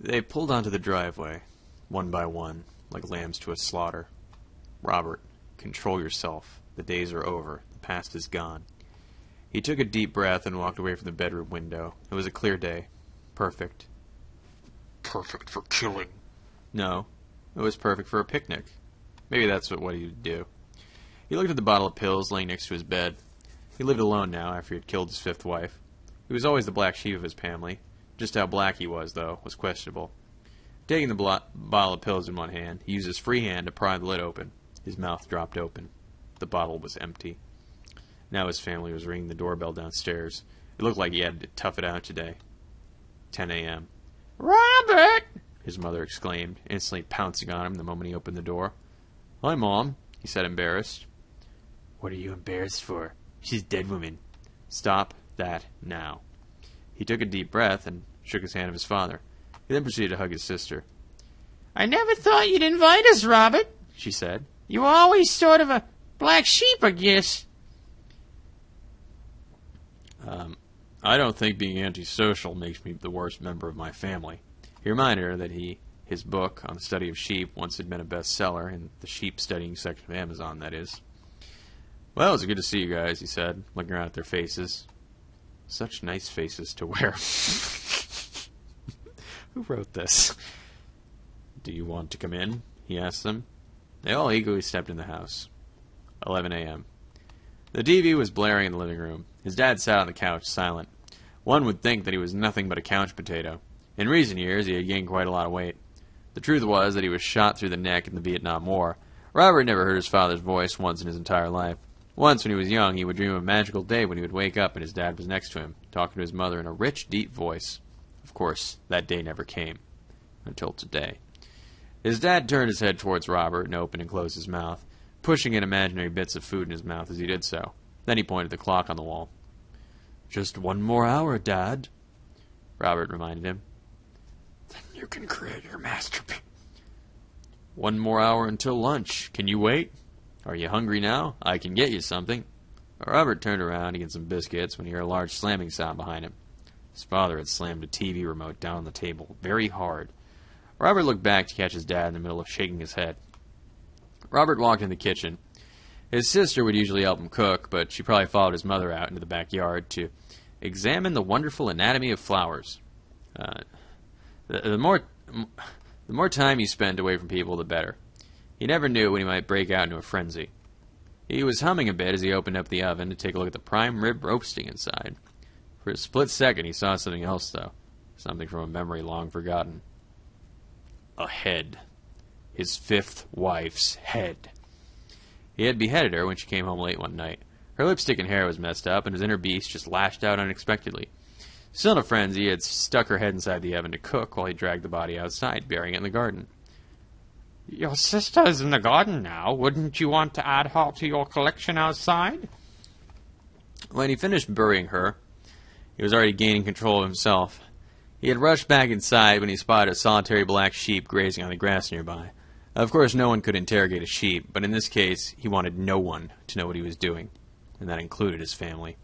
They pulled onto the driveway, one by one, like lambs to a slaughter. Robert, control yourself. The days are over. The past is gone. He took a deep breath and walked away from the bedroom window. It was a clear day. Perfect. Perfect for killing. No, it was perfect for a picnic. Maybe that's what, what he would do. He looked at the bottle of pills laying next to his bed. He lived alone now after he had killed his fifth wife. He was always the black sheep of his family. Just how black he was, though, was questionable. Taking the bottle of pills in one hand, he used his free hand to pry the lid open. His mouth dropped open. The bottle was empty. Now his family was ringing the doorbell downstairs. It looked like he had to tough it out today. 10 a.m. Robert! His mother exclaimed, instantly pouncing on him the moment he opened the door. Hi, Mom, he said, embarrassed. What are you embarrassed for? She's a dead woman. Stop that now. He took a deep breath and shook his hand of his father. He then proceeded to hug his sister. I never thought you'd invite us, Robert, she said. You were always sort of a black sheep, I guess. Um, I don't think being antisocial makes me the worst member of my family. He reminded her that he his book on the study of sheep once had been a bestseller in the sheep studying section of Amazon, that is. Well, it's good to see you guys, he said, looking around at their faces. Such nice faces to wear. Who wrote this? Do you want to come in? he asked them. They all eagerly stepped in the house. 11 a.m. The TV was blaring in the living room. His dad sat on the couch, silent. One would think that he was nothing but a couch potato. In recent years, he had gained quite a lot of weight. The truth was that he was shot through the neck in the Vietnam War. Robert never heard his father's voice once in his entire life. Once, when he was young, he would dream of a magical day when he would wake up and his dad was next to him, talking to his mother in a rich, deep voice. Of course, that day never came. Until today. His dad turned his head towards Robert and opened and closed his mouth, pushing in imaginary bits of food in his mouth as he did so. Then he pointed the clock on the wall. Just one more hour, Dad, Robert reminded him. Then you can create your masterpiece. One more hour until lunch. Can you wait? Are you hungry now? I can get you something. Robert turned around to get some biscuits when he heard a large slamming sound behind him. His father had slammed a TV remote down on the table very hard. Robert looked back to catch his dad in the middle of shaking his head. Robert walked in the kitchen. His sister would usually help him cook, but she probably followed his mother out into the backyard to examine the wonderful anatomy of flowers. Uh, the, the more the more time you spend away from people, the better. He never knew when he might break out into a frenzy. He was humming a bit as he opened up the oven to take a look at the prime rib roasting inside. For a split second, he saw something else, though. Something from a memory long forgotten. A head. His fifth wife's head. He had beheaded her when she came home late one night. Her lipstick and hair was messed up, and his inner beast just lashed out unexpectedly. Still in a frenzy, he had stuck her head inside the oven to cook while he dragged the body outside, burying it in the garden. Your sister is in the garden now. Wouldn't you want to add her to your collection outside? When he finished burying her, he was already gaining control of himself. He had rushed back inside when he spotted a solitary black sheep grazing on the grass nearby. Of course, no one could interrogate a sheep, but in this case, he wanted no one to know what he was doing, and that included his family.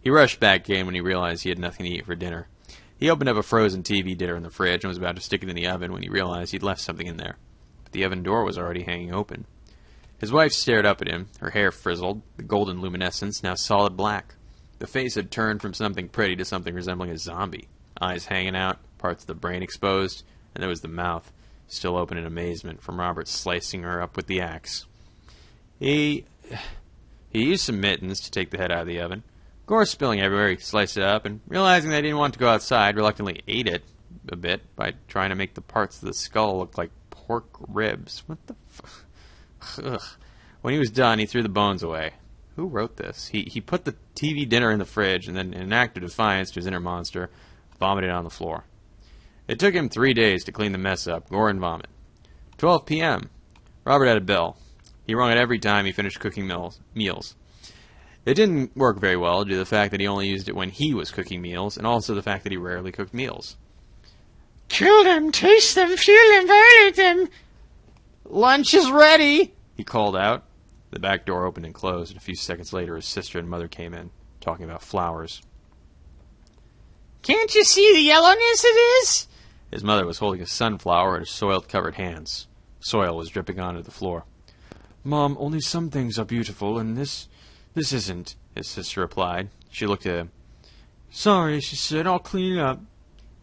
He rushed back in when he realized he had nothing to eat for dinner. He opened up a frozen TV dinner in the fridge and was about to stick it in the oven when he realized he'd left something in there. But the oven door was already hanging open. His wife stared up at him, her hair frizzled, the golden luminescence now solid black. The face had turned from something pretty to something resembling a zombie. Eyes hanging out, parts of the brain exposed, and there was the mouth, still open in amazement from Robert slicing her up with the axe. He he used some mittens to take the head out of the oven. Gore spilling everywhere, he sliced it up, and realizing he didn't want to go outside, reluctantly ate it a bit by trying to make the parts of the skull look like pork ribs. What the f- Ugh. When he was done, he threw the bones away. Who wrote this? He he put the TV dinner in the fridge, and then, in an act of defiance to his inner monster, vomited on the floor. It took him three days to clean the mess up, gore and vomit. 12 p.m. Robert had a bell. He rung it every time he finished cooking meals. It didn't work very well due to the fact that he only used it when he was cooking meals, and also the fact that he rarely cooked meals. Kill them, taste them, feel them, violate them. Lunch is ready, he called out. The back door opened and closed, and a few seconds later his sister and mother came in, talking about flowers. Can't you see the yellowness it is? His mother was holding a sunflower in her soiled covered hands. Soil was dripping onto the floor. Mom, only some things are beautiful, and this. this isn't, his sister replied. She looked at him. Sorry, she said, I'll clean it up.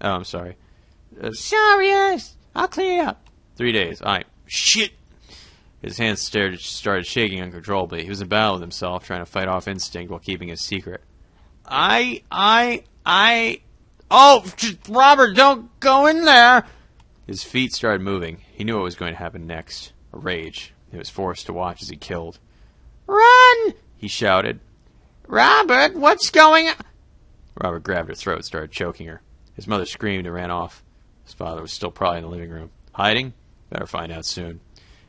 Oh, I'm sorry. Uh, sorry, I'll clean it up. Three days. All right. Shit! His hands started, started shaking uncontrollably. He was in battle with himself, trying to fight off instinct while keeping his secret. I. I. I. Oh, Robert, don't go in there! His feet started moving. He knew what was going to happen next. A rage. He was forced to watch as he killed. Run! He shouted. Robert, what's going on? Robert grabbed her throat and started choking her. His mother screamed and ran off. His father was still probably in the living room. Hiding? Better find out soon.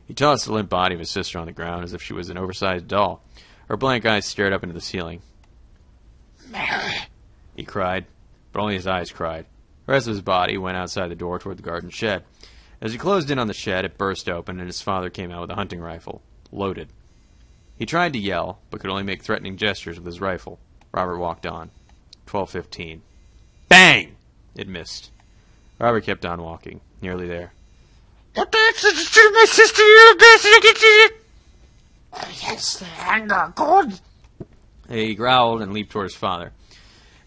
He tossed the limp body of his sister on the ground as if she was an oversized doll. Her blank eyes stared up into the ceiling. Mary! He cried, but only his eyes cried. The rest of his body went outside the door toward the garden shed. As he closed in on the shed, it burst open, and his father came out with a hunting rifle, loaded. He tried to yell, but could only make threatening gestures with his rifle. Robert walked on. 12.15. Bang! It missed. Robert kept on walking, nearly there. The you do my sister, you bastard? I get you! Yes, the anger, good. He growled and leaped toward his father.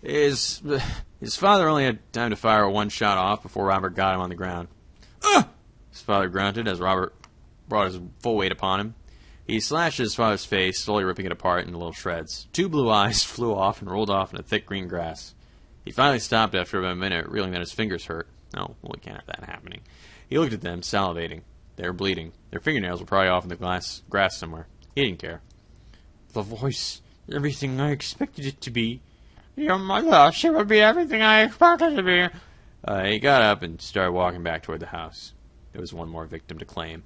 His, his father only had time to fire one shot off before Robert got him on the ground. Ugh! His father grunted as Robert brought his full weight upon him. He slashed his father's face, slowly ripping it apart into little shreds. Two blue eyes flew off and rolled off in the thick green grass. He finally stopped after about a minute, realizing that his fingers hurt. No, he can't have that happening. He looked at them, salivating. They were bleeding. Their fingernails were probably off in the glass, grass somewhere. He didn't care. The voice, everything I expected it to be. Your mother, she would be everything I expected to be. Uh, he got up and started walking back toward the house. There was one more victim to claim,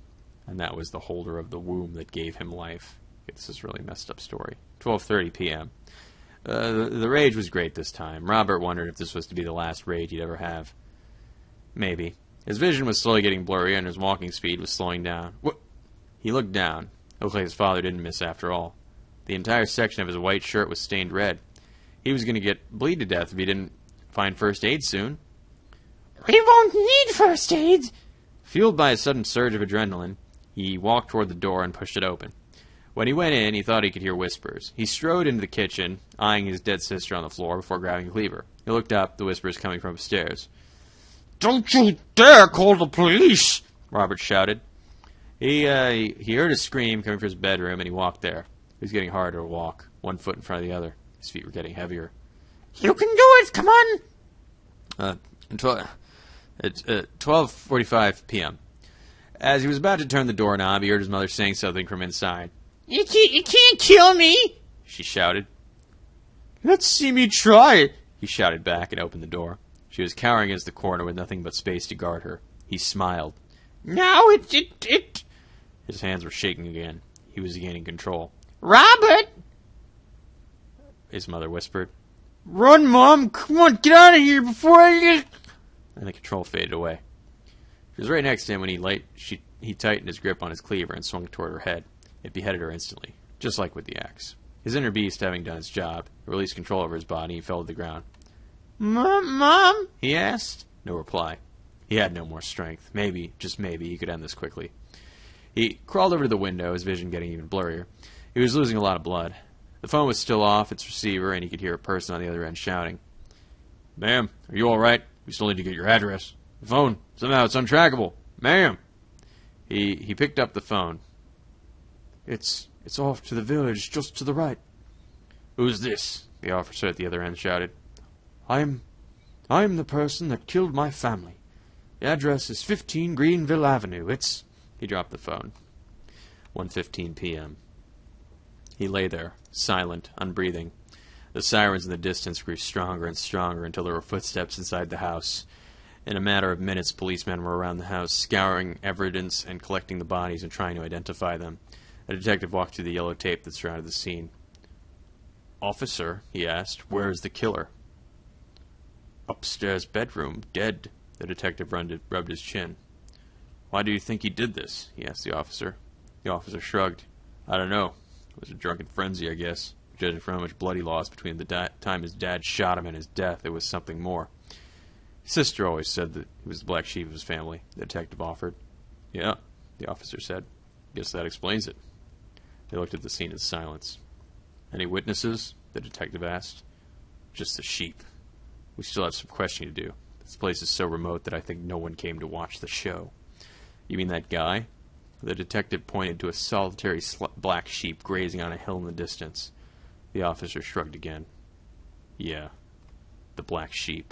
and that was the holder of the womb that gave him life. This is really messed up story. 12:30 p.m. Uh, the, the rage was great this time. Robert wondered if this was to be the last rage he'd ever have. Maybe. His vision was slowly getting blurry, and his walking speed was slowing down. What? He looked down. It looked like his father didn't miss after all. The entire section of his white shirt was stained red. He was going to get bleed to death if he didn't find first aid soon. We won't need first aid. Fueled by a sudden surge of adrenaline, he walked toward the door and pushed it open. When he went in, he thought he could hear whispers. He strode into the kitchen, eyeing his dead sister on the floor before grabbing a cleaver. He looked up, the whispers coming from upstairs. Don't you dare call the police! Robert shouted. He, uh, he heard a scream coming from his bedroom, and he walked there. It was getting harder to walk, one foot in front of the other. His feet were getting heavier. You can do it! Come on! Uh, tw- it's uh, 12:45 p.m. As he was about to turn the doorknob, he heard his mother saying something from inside. You can't, you can't kill me! She shouted. Let's see me try! It. He shouted back and opened the door. She was cowering against the corner with nothing but space to guard her. He smiled. Now it, it, it. His hands were shaking again. He was gaining control. Robert! His mother whispered. Run, Mom! Come on, get out of here before I get. And the control faded away. She was right next to him when he light. She he tightened his grip on his cleaver and swung toward her head. It beheaded her instantly, just like with the axe. His inner beast having done its job, released control over his body, he fell to the ground. Mom, Mom? He asked. No reply. He had no more strength. Maybe, just maybe, he could end this quickly. He crawled over to the window, his vision getting even blurrier. He was losing a lot of blood. The phone was still off its receiver, and he could hear a person on the other end shouting. Ma'am, are you all right? We still need to get your address. The phone, somehow it's untrackable. Ma'am! He, he picked up the phone. It's, it's off to the village, just to the right. Who's this? The officer at the other end shouted. I'm, I'm the person that killed my family. The address is 15 Greenville Avenue. It's. He dropped the phone. 1:15 p.m. He lay there, silent, unbreathing. The sirens in the distance grew stronger and stronger until there were footsteps inside the house. In a matter of minutes, policemen were around the house, scouring evidence and collecting the bodies and trying to identify them. A detective walked through the yellow tape that surrounded the scene. Officer, he asked, where is the killer? Upstairs bedroom, dead. The detective rubbed his chin. Why do you think he did this? he asked the officer. The officer shrugged. I don't know. It was a drunken frenzy, I guess. Judging from how much blood he lost between the time his dad shot him and his death, it was something more. Sister always said that he was the black sheep of his family, the detective offered. Yeah, the officer said. Guess that explains it. They looked at the scene in silence. Any witnesses? The detective asked. Just the sheep. We still have some questioning to do. This place is so remote that I think no one came to watch the show. You mean that guy? The detective pointed to a solitary black sheep grazing on a hill in the distance. The officer shrugged again. Yeah, the black sheep.